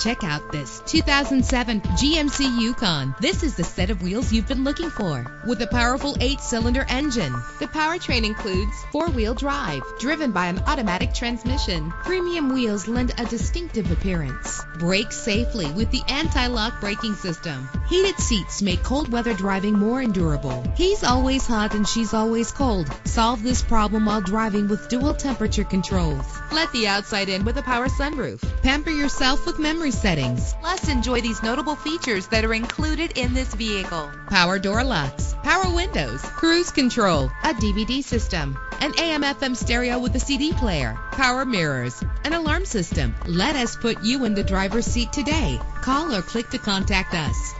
Check out this 2007 GMC Yukon. This is the set of wheels you've been looking for with a powerful eight-cylinder engine. The powertrain includes four-wheel drive driven by an automatic transmission. Premium wheels lend a distinctive appearance. Brake safely with the anti-lock braking system. Heated seats make cold weather driving more endurable. He's always hot and she's always cold. Solve this problem while driving with dual temperature controls. Let the outside in with a power sunroof. Pamper yourself with memory settings. Plus, enjoy these notable features that are included in this vehicle. Power door locks, power windows, cruise control, a DVD system, an AM FM stereo with a CD player, power mirrors, an alarm system. Let us put you in the driver's seat today. Call or click to contact us.